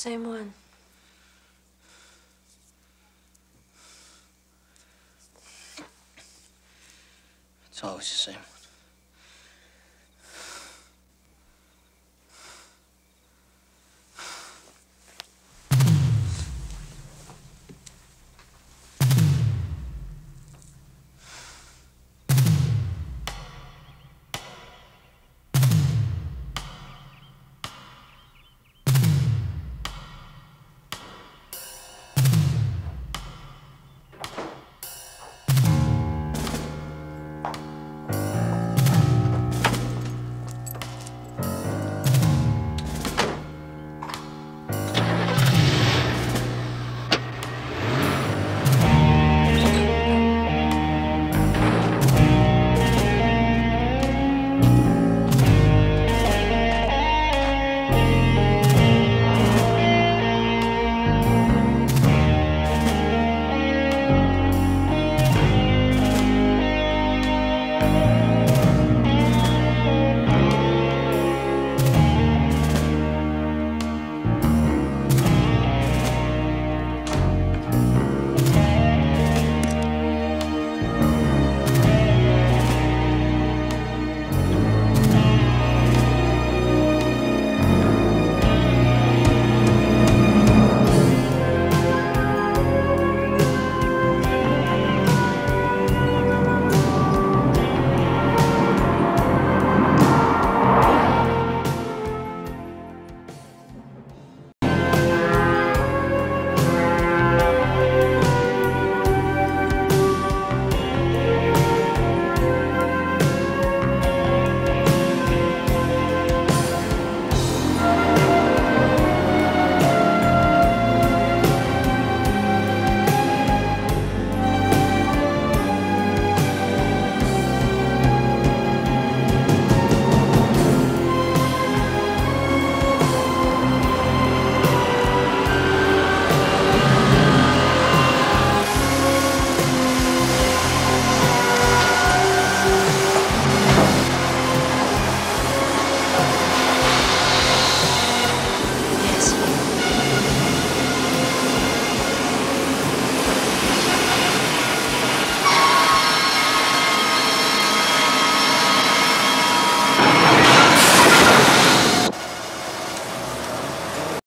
same one. It's always the same.